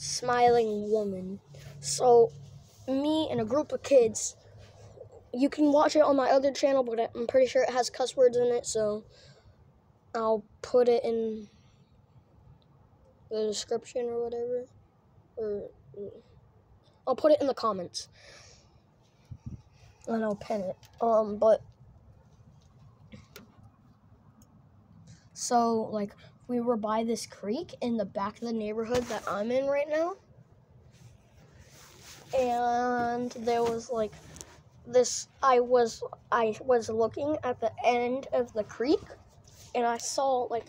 smiling woman. So, me and a group of kids, you can watch it on my other channel, but I'm pretty sure it has cuss words in it, so I'll put it in the description or whatever. Or I'll put it in the comments. And I'll pin it. Um, but so like we were by this creek in the back of the neighborhood that I'm in right now. And there was like this I was I was looking at the end of the creek and I saw like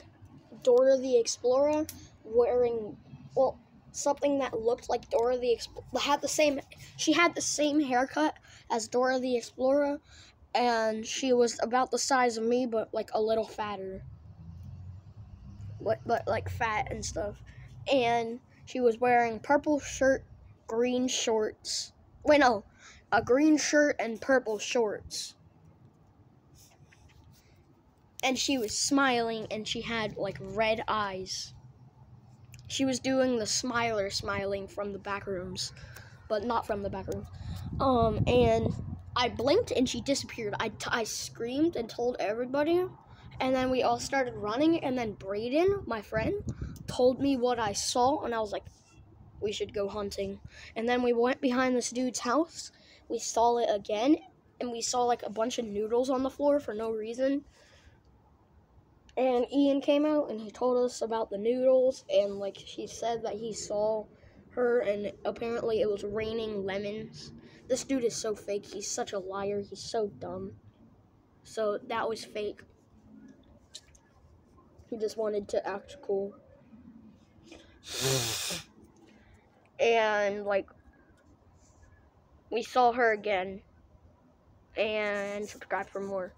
Dora the Explorer wearing well something that looked like Dora the Explorer had the same she had the same haircut as Dora the Explorer and she was about the size of me but like a little fatter but, but like fat and stuff and she was wearing purple shirt green shorts wait no a green shirt and purple shorts and she was smiling and she had like red eyes she was doing the smiler smiling from the back rooms, but not from the back rooms. Um, and I blinked and she disappeared. I, I screamed and told everybody, and then we all started running. And then Braden, my friend, told me what I saw, and I was like, we should go hunting. And then we went behind this dude's house. We saw it again, and we saw like a bunch of noodles on the floor for no reason. And Ian came out and he told us about the noodles and like he said that he saw her and apparently it was raining lemons. This dude is so fake. He's such a liar. He's so dumb. So that was fake. He just wanted to act cool. and like we saw her again and subscribe for more.